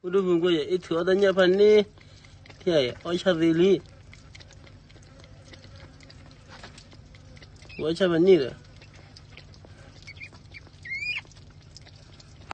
我都问过耶一条的涅槃呢？天爷 itu ota nya.